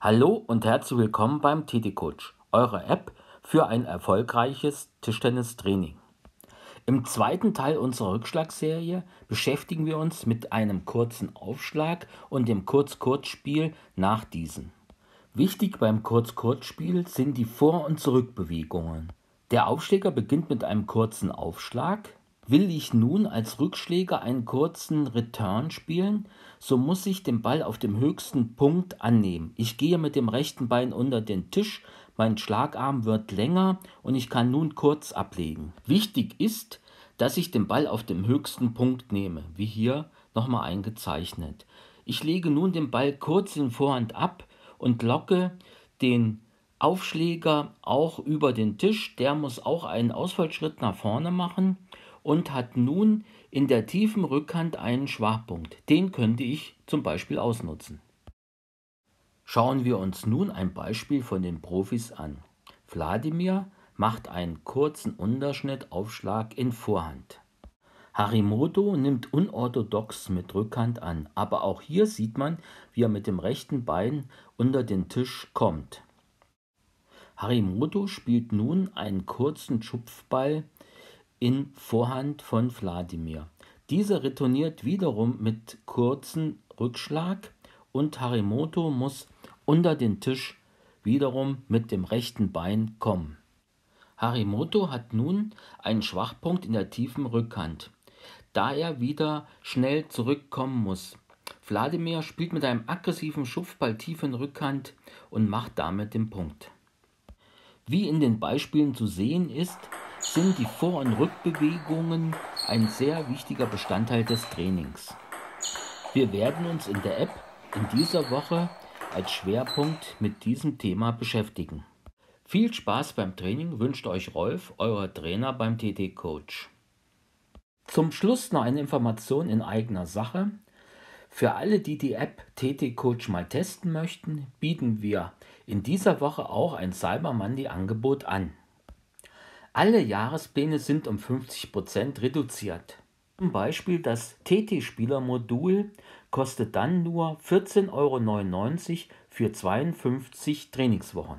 Hallo und herzlich willkommen beim TT Coach, eurer App für ein erfolgreiches Tischtennistraining. Im zweiten Teil unserer Rückschlagserie beschäftigen wir uns mit einem kurzen Aufschlag und dem Kurz-Kurz-Spiel nach diesem. Wichtig beim Kurz-Kurz-Spiel sind die Vor- und Zurückbewegungen. Der Aufschläger beginnt mit einem kurzen Aufschlag, Will ich nun als Rückschläger einen kurzen Return spielen, so muss ich den Ball auf dem höchsten Punkt annehmen. Ich gehe mit dem rechten Bein unter den Tisch, mein Schlagarm wird länger und ich kann nun kurz ablegen. Wichtig ist, dass ich den Ball auf dem höchsten Punkt nehme, wie hier nochmal eingezeichnet. Ich lege nun den Ball kurz in Vorhand ab und locke den Aufschläger auch über den Tisch. Der muss auch einen Ausfallschritt nach vorne machen und hat nun in der tiefen Rückhand einen Schwachpunkt. Den könnte ich zum Beispiel ausnutzen. Schauen wir uns nun ein Beispiel von den Profis an. Wladimir macht einen kurzen Unterschnittaufschlag in Vorhand. Harimoto nimmt unorthodox mit Rückhand an, aber auch hier sieht man, wie er mit dem rechten Bein unter den Tisch kommt. Harimoto spielt nun einen kurzen Schupfball in Vorhand von Wladimir. Dieser retourniert wiederum mit kurzen Rückschlag und Harimoto muss unter den Tisch wiederum mit dem rechten Bein kommen. Harimoto hat nun einen Schwachpunkt in der tiefen Rückhand, da er wieder schnell zurückkommen muss. Wladimir spielt mit einem aggressiven Schupfball tief in Rückhand und macht damit den Punkt. Wie in den Beispielen zu sehen ist, sind die Vor- und Rückbewegungen ein sehr wichtiger Bestandteil des Trainings. Wir werden uns in der App in dieser Woche als Schwerpunkt mit diesem Thema beschäftigen. Viel Spaß beim Training wünscht euch Rolf, euer Trainer beim TT Coach. Zum Schluss noch eine Information in eigener Sache. Für alle, die die App TT Coach mal testen möchten, bieten wir in dieser Woche auch ein Cyber Monday Angebot an. Alle Jahrespläne sind um 50% reduziert. Zum Beispiel das TT-Spieler-Modul kostet dann nur 14,99 Euro für 52 Trainingswochen.